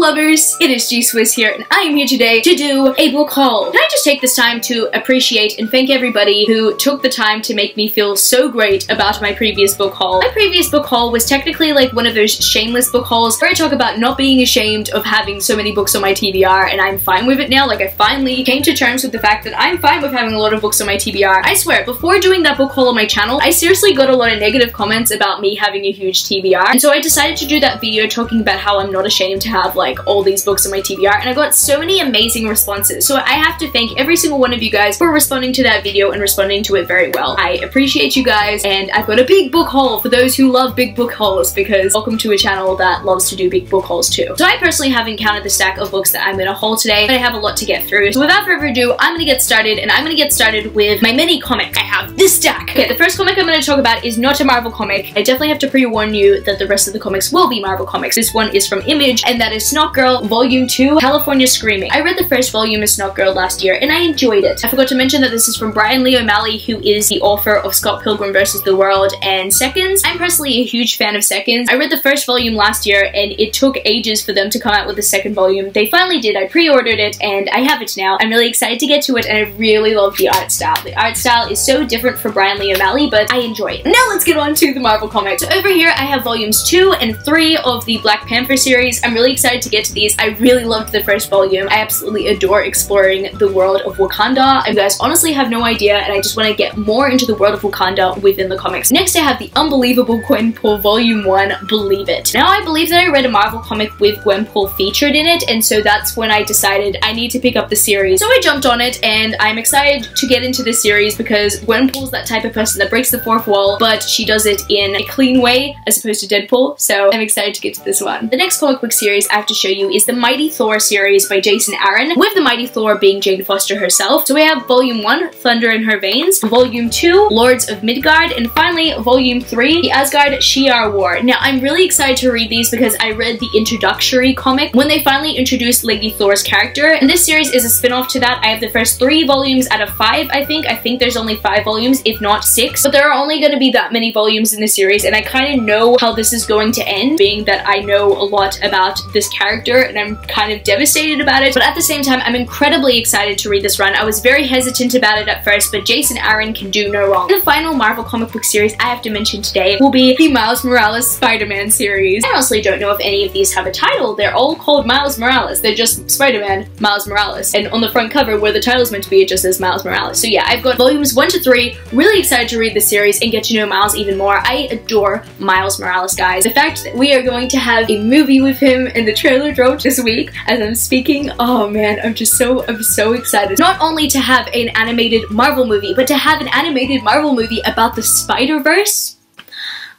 lovers, it is G Swizz here and I am here today to do a book haul. Can I just take this time to appreciate and thank everybody who took the time to make me feel so great about my previous book haul. My previous book haul was technically like one of those shameless book hauls where I talk about not being ashamed of having so many books on my TBR and I'm fine with it now. Like I finally came to terms with the fact that I'm fine with having a lot of books on my TBR. I swear, before doing that book haul on my channel, I seriously got a lot of negative comments about me having a huge TBR. And so I decided to do that video talking about how I'm not ashamed to have like all these books on my TBR and I got so many amazing responses. So I have to thank every single one of you guys for responding to that video and responding to it very well. I appreciate you guys and I've got a big book haul for those who love big book hauls because welcome to a channel that loves to do big book hauls too. So I personally haven't counted the stack of books that I'm gonna haul today, but I have a lot to get through. So without further ado, I'm gonna get started and I'm gonna get started with my mini comic. I have this stack. Okay, the first comic I'm gonna talk about is not a Marvel comic. I definitely have to pre-warn you that the rest of the comics will be Marvel comics. This one is from Image and that is Snot Girl Volume 2 California Screaming. I read the first volume of Snot Girl last year and I enjoyed it. I forgot to mention that this is from Bryan Lee O'Malley who is the author of Scott Pilgrim vs. the World and Seconds. I'm personally a huge fan of Seconds. I read the first volume last year and it took ages for them to come out with the second volume. They finally did. I pre-ordered it and I have it now. I'm really excited to get to it and I really love the art style. The art style is so different from Bryan Lee O'Malley but I enjoy it. Now let's get on to the Marvel comics. So over here I have volumes 2 and 3 of the Black Panther series. I'm really excited to get to these. I really loved the first volume. I absolutely adore exploring the world of Wakanda. You guys honestly have no idea and I just want to get more into the world of Wakanda within the comics. Next I have the unbelievable Gwenpool Volume 1, Believe It. Now I believe that I read a Marvel comic with Gwenpool featured in it and so that's when I decided I need to pick up the series. So I jumped on it and I'm excited to get into this series because Gwenpool's that type of person that breaks the fourth wall but she does it in a clean way as opposed to Deadpool so I'm excited to get to this one. The next comic book series I have to show you is the Mighty Thor series by Jason Aaron with the Mighty Thor being Jane Foster herself. So we have volume 1 Thunder in Her Veins, volume 2 Lords of Midgard and finally volume 3 The Asgard Shi'ar War. Now I'm really excited to read these because I read the introductory comic when they finally introduced Lady Thor's character and this series is a spin-off to that. I have the first three volumes out of five I think. I think there's only five volumes if not six but there are only going to be that many volumes in the series and I kind of know how this is going to end being that I know a lot about this character and I'm kind of devastated about it but at the same time I'm incredibly excited to read this run. I was very hesitant about it at first but Jason Aaron can do no wrong. The final Marvel comic book series I have to mention today will be the Miles Morales Spider-Man series. I honestly don't know if any of these have a title. They're all called Miles Morales. They're just Spider-Man Miles Morales and on the front cover where the title's meant to be it just says Miles Morales. So yeah I've got volumes 1 to 3 really excited to read the series and get to know Miles even more. I adore Miles Morales guys. The fact that we are going to have a movie with him and the trailer dropped this week as I'm speaking oh man I'm just so I'm so excited. Not only to have an animated Marvel movie but to have an animated Marvel movie about the Spider-Verse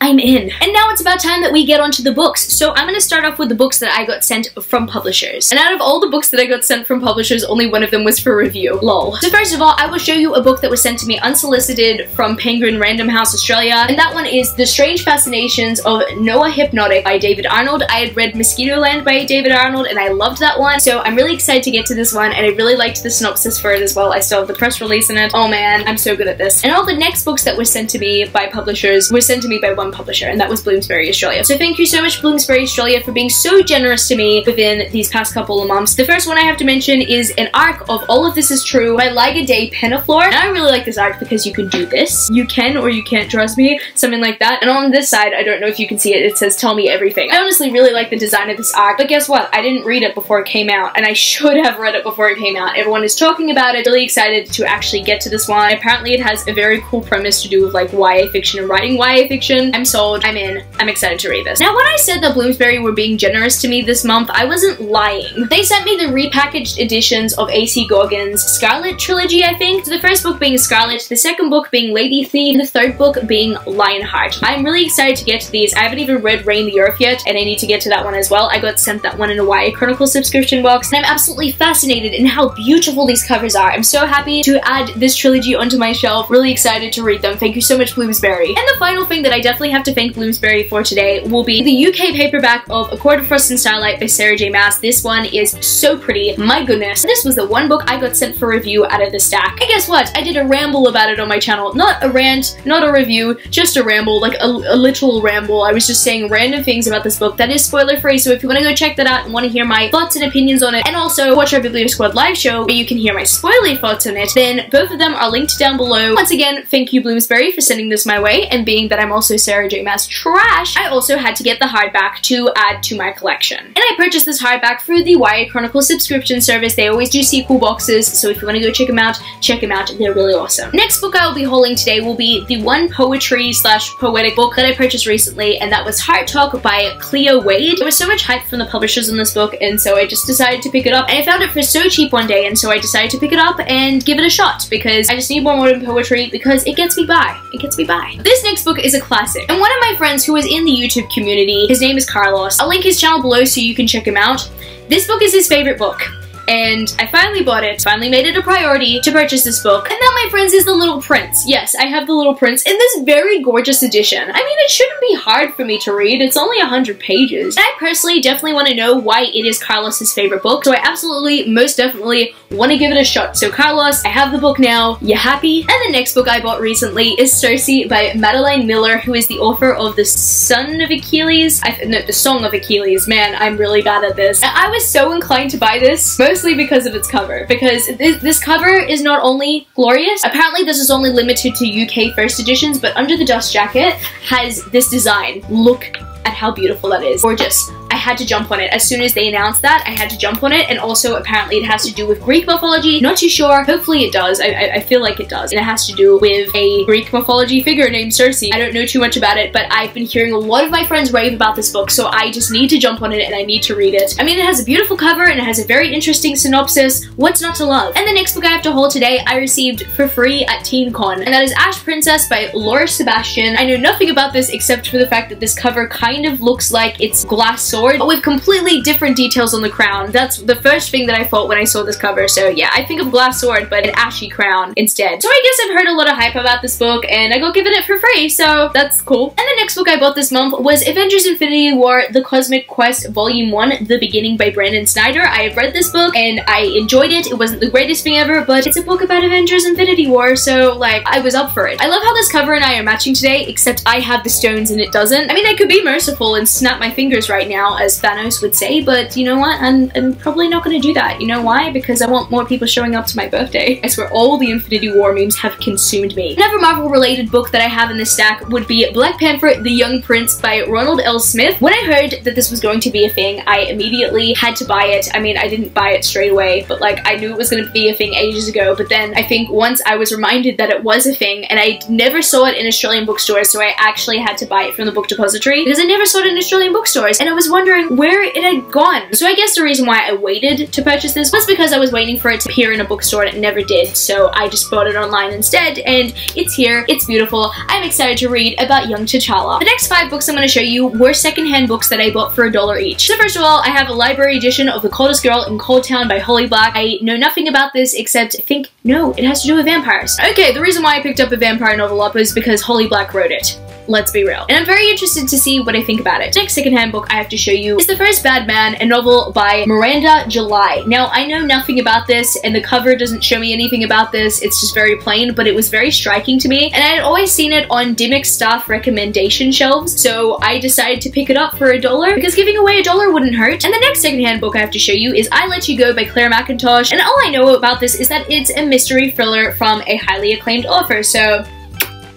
I'm in. And now it's about time that we get onto the books. So I'm gonna start off with the books that I got sent from publishers. And out of all the books that I got sent from publishers, only one of them was for review. Lol. So first of all, I will show you a book that was sent to me unsolicited from Penguin Random House Australia. And that one is The Strange Fascinations of Noah Hypnotik by David Arnold. I had read Mosquitoland by David Arnold and I loved that one. So I'm really excited to get to this one and I really liked the synopsis for it as well. I still have the press release in it. Oh man, I'm so good at this. And all the next books that were sent to me by publishers were sent to me by one publisher and that was Bloomsbury Australia. So thank you so much Bloomsbury Australia for being so generous to me within these past couple of months. The first one I have to mention is an arc of All of This Is True by Lygia Day Penaflor. And I really like this arc because you can do this. You can or you can't trust me, something like that. And on this side, I don't know if you can see it, it says tell me everything. I honestly really like the design of this arc, but guess what? I didn't read it before it came out and I should have read it before it came out. Everyone is talking about it, really excited to actually get to this one. Apparently it has a very cool premise to do with like YA fiction and writing YA fiction. I'm sold. I'm in. I'm excited to read this. Now, when I said that Bloomsbury were being generous to me this month, I wasn't lying. They sent me the repackaged editions of A.C. Gaughen's Scarlet trilogy, I think. So the first book being Scarlet, the second book being Lady Thief, the third book being Lionheart. I'm really excited to get to these. I haven't even read Reign the Earth yet, and I need to get to that one as well. I got sent that one in a YA Chronicle subscription box, and I'm absolutely fascinated in how beautiful these covers are. I'm so happy to add this trilogy onto my shelf. Really excited to read them. Thank you so much, Bloomsbury. And the final thing that I definitely definitely have to thank Bloomsbury for today will be the UK paperback of A Court of Frost and Starlight by Sarah J Maas. This one is so pretty. My goodness. This was the one book I got sent for review out of the stack. And guess what? I did a ramble about it on my channel. Not a rant, not a review, just a ramble, like a, a literal ramble. I was just saying random things about this book that is spoiler free, so if you want to go check that out and want to hear my thoughts and opinions on it, and also watch our Biblio Squad live show where you can hear my spoiler thoughts on it, then both of them are linked down below. Once again, thank you Bloomsbury for sending this my way, and being that I'm also Sarah J Maas trash, I also had to get the hardback to add to my collection. And I purchased this hardback through the YA Chronicle subscription service. They always do sequel boxes, so if you want to go check them out, check them out. They're really awesome. Next book I will be hauling today will be the one poetry slash poetic book that I purchased recently, and that was Heart Talk by Cleo Wade. There was so much hype from the publishers on this book, and so I just decided to pick it up. And I found it for so cheap one day, and so I decided to pick it up and give it a shot because I just need more modern poetry because it gets me by. It gets me by. This next book is a classic, and one of my friends who is in the YouTube community, his name is Carlos. I'll link his channel below so you can check him out. This book is his favorite book and I finally bought it, finally made it a priority to purchase this book. And that, my friends, is The Little Prince. Yes, I have The Little Prince in this very gorgeous edition. I mean, it shouldn't be hard for me to read. It's only 100 pages. I personally definitely want to know why it is Carlos's favorite book, so I absolutely, most definitely want to give it a shot. So Carlos, I have the book now. You happy? And the next book I bought recently is Circe by Madeline Miller, who is the author of The Son of Achilles. I, no, The Song of Achilles. Man, I'm really bad at this. I was so inclined to buy this, most mostly because of its cover. Because this, this cover is not only glorious, apparently this is only limited to UK first editions, but Under the Dust Jacket has this design. Look at how beautiful that is. Gorgeous. I had to jump on it. As soon as they announced that, I had to jump on it. And also, apparently, it has to do with Greek mythology. Not too sure. Hopefully, it does. I, I, I feel like it does. And it has to do with a Greek mythology figure named Circe. I don't know too much about it, but I've been hearing a lot of my friends rave about this book, so I just need to jump on it and I need to read it. I mean, it has a beautiful cover and it has a very interesting synopsis. What's not to love? And the next book I have to hold today, I received for free at TeenCon, and that is Ash Princess by Laura Sebastian. I know nothing about this except for the fact that this cover kind of looks like it's glass sword, but with completely different details on the crown. That's the first thing that I thought when I saw this cover. So yeah, I think of glass sword, but an ashy crown instead. So I guess I've heard a lot of hype about this book and I got given it for free, so that's cool. And the next book I bought this month was Avengers Infinity War The Cosmic Quest Volume 1 The Beginning by Brandon Snider. I have read this book and I enjoyed it. It wasn't the greatest thing ever, but it's a book about Avengers Infinity War, so like I was up for it. I love how this cover and I are matching today, except I have the stones and it doesn't. I mean, I could be merciful and snap my fingers right now, as Thanos would say, but you know what? I'm, I'm probably not going to do that. You know why? Because I want more people showing up to my birthday. I swear all the Infinity War memes have consumed me. Another Marvel related book that I have in this stack would be Black Panther The Young Prince by Ronald L. Smith. When I heard that this was going to be a thing, I immediately had to buy it. I mean, I didn't buy it straight away, but like I knew it was going to be a thing ages ago, but then I think once I was reminded that it was a thing, and I never saw it in Australian bookstores, so I actually had to buy it from the book depository because I never saw it in Australian bookstores, and I was wondering where it had gone. So I guess the reason why I waited to purchase this was because I was waiting for it to appear in a bookstore and it never did, so I just bought it online instead, and it's here, it's beautiful, I'm excited to read about young T'Challa. The next five books I'm going to show you were secondhand books that I bought for a dollar each. So first of all, I have a library edition of The Coldest Girl in Coldtown by Holly Black. I know nothing about this except I think, no, it has to do with vampires. Okay, the reason why I picked up a vampire novel up is because Holly Black wrote it let's be real. And I'm very interested to see what I think about it. Next secondhand book I have to show you is The First Bad Man, a novel by Miranda July. Now, I know nothing about this, and the cover doesn't show me anything about this. It's just very plain, but it was very striking to me, and I had always seen it on Dymocks staff recommendation shelves, so I decided to pick it up for a dollar, because giving away a dollar wouldn't hurt. And the next secondhand book I have to show you is I Let You Go by Clare Mackintosh. and all I know about this is that it's a mystery thriller from a highly acclaimed author, so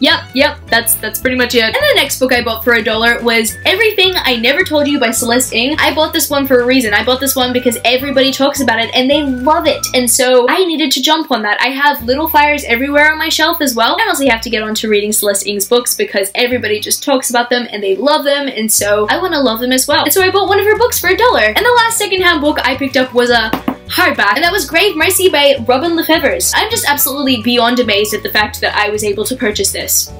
Yep, yep, that's that's pretty much it. And the next book I bought for a dollar was Everything I Never Told You by Celeste Ng. I bought this one for a reason. I bought this one because everybody talks about it and they love it. And so I needed to jump on that. I have Little Fires everywhere on my shelf as well. I mostly have to get on to reading Celeste Ng's books because everybody just talks about them and they love them and so I want to love them as well. And so I bought one of her books for a dollar. And the last secondhand book I picked up was a hardback, and that was Grave Mercy by Robin LaFevers. I'm just absolutely beyond amazed at the fact that I was able to purchase this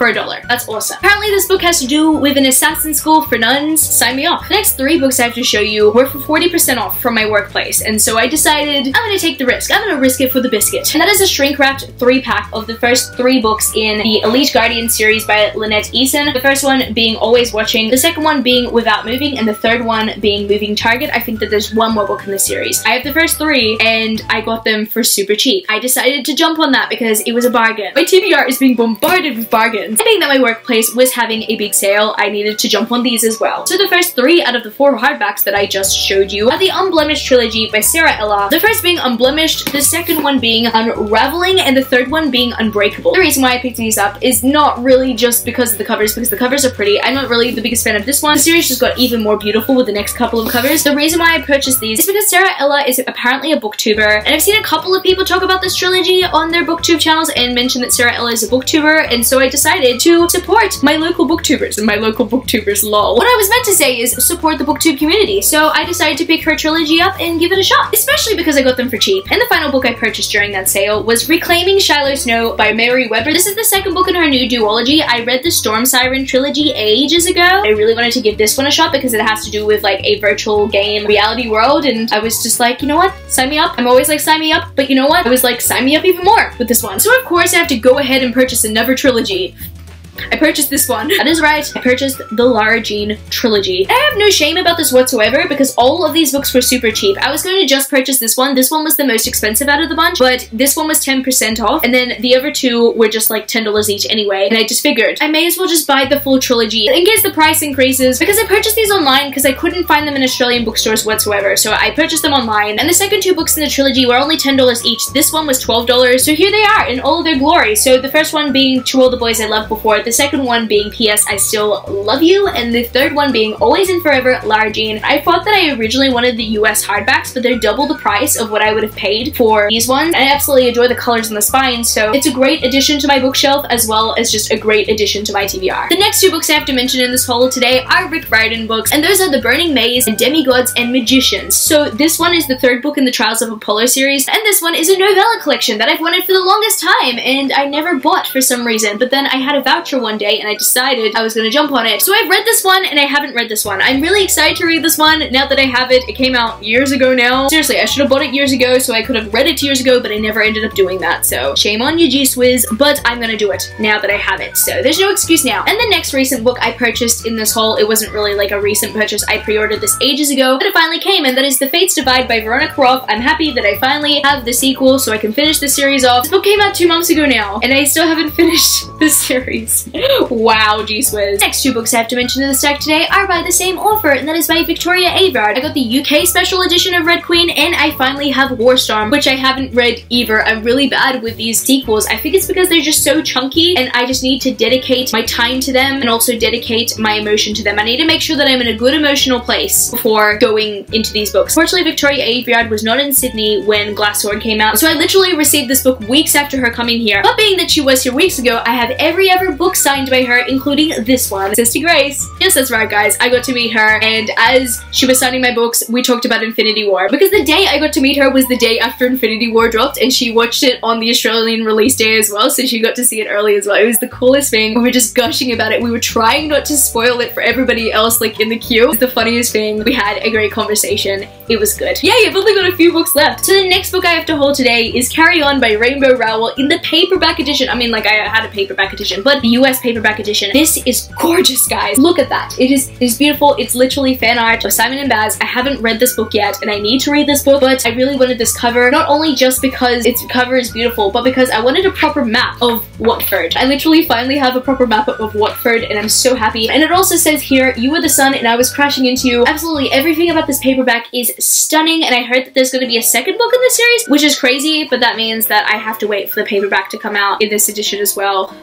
for a dollar. That's awesome. Apparently this book has to do with an assassin school for nuns. Sign me off. The next three books I have to show you were for 40% off from my workplace, and so I decided I'm gonna take the risk. I'm gonna risk it for the biscuit. And that is a shrink-wrapped three-pack of the first three books in the Elite Guardian series by Lynette Eason. The first one being Always Watching, the second one being Without Moving, and the third one being Moving Target. I think that there's one more book in the series. I have the first three, and I got them for super cheap. I decided to jump on that because it was a bargain. My TBR is being bombarded with bargains. And being that my workplace was having a big sale, I needed to jump on these as well. So the first three out of the four hardbacks that I just showed you are the Unblemished trilogy by Sara Ella. The first being Unblemished, the second one being Unraveling, and the third one being Unbreakable. The reason why I picked these up is not really just because of the covers, because the covers are pretty. I'm not really the biggest fan of this one. The series just got even more beautiful with the next couple of covers. The reason why I purchased these is because Sara Ella is apparently a booktuber, and I've seen a couple of people talk about this trilogy on their booktube channels and mention that Sara Ella is a booktuber, and so I decided to support my local booktubers and my local booktubers lol. What I was meant to say is support the booktube community, so I decided to pick her trilogy up and give it a shot, especially because I got them for cheap. And the final book I purchased during that sale was Reclaiming Shiloh Snow by Mary Weber. This is the second book in her new duology. I read the Storm Siren trilogy ages ago. I really wanted to give this one a shot because it has to do with like a virtual game reality world and I was just like, you know what? Sign me up. I'm always like, sign me up. But you know what? I was like, sign me up even more with this one. So of course I have to go ahead and purchase another trilogy. I purchased this one. That is right, I purchased the Lara Jean trilogy. I have no shame about this whatsoever because all of these books were super cheap. I was going to just purchase this one. This one was the most expensive out of the bunch, but this one was 10% off, and then the other two were just like $10 each anyway, and I just figured I may as well just buy the full trilogy in case the price increases because I purchased these online because I couldn't find them in Australian bookstores whatsoever, so I purchased them online, and the second two books in the trilogy were only $10 each. This one was $12, so here they are in all their glory. So the first one being To All the Boys I Loved Before, the second one being P.S. I Still Love You, and the third one being Always and Forever, Lara Jean. I thought that I originally wanted the US hardbacks, but they're double the price of what I would have paid for these ones. I absolutely adore the colors and the spines, so it's a great addition to my bookshelf as well as just a great addition to my TBR. The next two books I have to mention in this haul today are Rick Riordan books, and those are The Burning Maze and Demigods and Magicians. So this one is the third book in the Trials of Apollo series, and this one is a novella collection that I've wanted for the longest time, and I never bought for some reason, but then I had a voucher one day and I decided I was gonna jump on it. So I've read this one and I haven't read this one. I'm really excited to read this one now that I have it. It came out years ago now. Seriously, I should have bought it years ago so I could have read it years ago, but I never ended up doing that. So shame on you, G Swizz, but I'm gonna do it now that I have it. So there's no excuse now. And the next recent book I purchased in this haul, it wasn't really like a recent purchase. I pre-ordered this ages ago, but it finally came, and that is The Fates Divide by Veronica Roth. I'm happy that I finally have the sequel so I can finish the series off. This book came out two months ago now, and I still haven't finished the series. wow, G Swizz. Next two books I have to mention in the stack today are by the same author, and that is by Victoria Aveyard. I got the UK special edition of Red Queen, and I finally have Warstorm, which I haven't read either. I'm really bad with these sequels. I think it's because they're just so chunky, and I just need to dedicate my time to them and also dedicate my emotion to them. I need to make sure that I'm in a good emotional place before going into these books. Fortunately, Victoria Aveyard was not in Sydney when Glass Sword came out, so I literally received this book weeks after her coming here. But being that she was here weeks ago, I have every ever book signed by her, including this one, Sister Grace. Yes, that's right, guys. I got to meet her, and as she was signing my books, we talked about Infinity War. Because the day I got to meet her was the day after Infinity War dropped, and she watched it on the Australian release day as well, so she got to see it early as well. It was the coolest thing. We were just gushing about it. We were trying not to spoil it for everybody else, like, in the queue. It was the funniest thing. We had a great conversation. It was good. Yay, I've only got a few books left. So the next book I have to hold today is Carry On by Rainbow Rowell in the paperback edition. I mean, like, I had a paperback edition, but the US paperback edition. This is gorgeous, guys. Look at that. It is, it is beautiful. It's literally fan art of Simon and Baz. I haven't read this book yet, and I need to read this book, but I really wanted this cover, not only just because its cover is beautiful, but because I wanted a proper map of Watford. I literally finally have a proper map of Watford, and I'm so happy. And it also says here, you were the sun and I was crashing into you. Absolutely everything about this paperback is stunning, and I heard that there's going to be a second book in the series, which is crazy, but that means that I have to wait for the paperback to come out in this edition as well.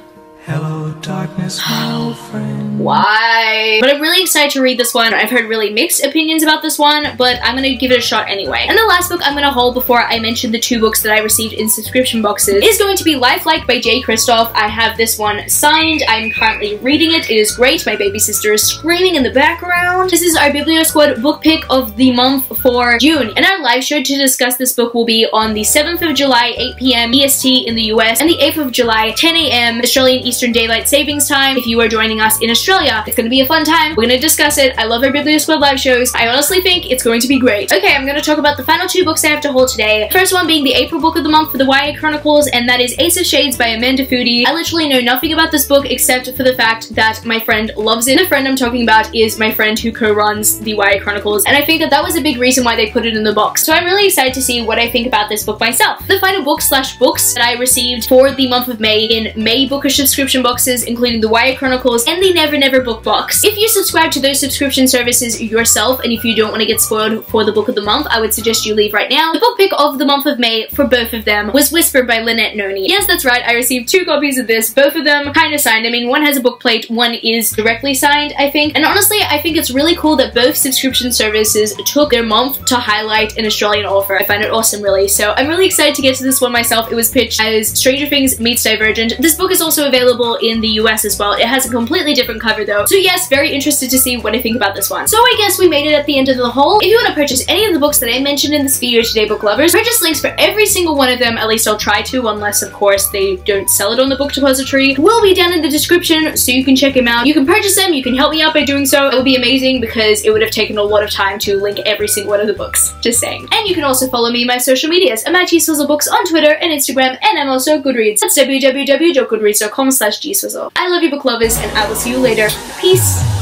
Hello, darkness, my old friend. Why? But I'm really excited to read this one. I've heard really mixed opinions about this one, but I'm gonna give it a shot anyway. And the last book I'm gonna hold before I mention the two books that I received in subscription boxes is going to be Lifelike by Jay Kristoff. I have this one signed. I'm currently reading it. It is great. My baby sister is screaming in the background. This is our Biblio Squad book pick of the month for June. And our live show to discuss this book will be on the 7th of July, 8 p.m. EST in the US, and the 8th of July, 10 a.m. Australian Eastern Daylight Savings Time. If you are joining us in Australia, it's gonna be a fun time. We're gonna discuss it. I love our Biblio Squad live shows. I honestly think it's going to be great. Okay, I'm gonna talk about the final two books I have to hold today. First one being the April book of the month for the YA Chronicles, and that is Ace of Shades by Amanda Foody. I literally know nothing about this book except for the fact that my friend loves it. The friend I'm talking about is my friend who co-runs the YA Chronicles, and I think that that was a big reason why they put it in the box. So I'm really excited to see what I think about this book myself. The final book slash books that I received for the month of May in May Bookish subscription boxes, including the YA Chronicles and the Never Never book box. If you subscribe to those subscription services yourself, and if you don't want to get spoiled for the book of the month, I would suggest you leave right now. The book pick of the month of May for both of them was Whisper by Lynette Noni. Yes, that's right, I received two copies of this, both of them kind of signed. I mean, one has a book plate, one is directly signed, I think. And honestly, I think it's really cool that both subscription services took their month to highlight an Australian author. I find it awesome, really. So I'm really excited to get to this one myself. It was pitched as Stranger Things meets Divergent. This book is also available in the US as well. It has a completely different cover though. So yes, very interested to see what I think about this one. So I guess we made it at the end of the haul. If you want to purchase any of the books that I mentioned in this video today, book lovers, purchase links for every single one of them. At least I'll try to, unless of course they don't sell it on the book depository. Will be down in the description so you can check them out. You can purchase them. You can help me out by doing so. It would be amazing because it would have taken a lot of time to link every single one of the books. Just saying. And you can also follow me my social medias. I'm at Books on Twitter and Instagram, and I'm also Goodreads. That's www.goodreads.com slash gswizzel. I love you book lovers, and I will see you later. Peace!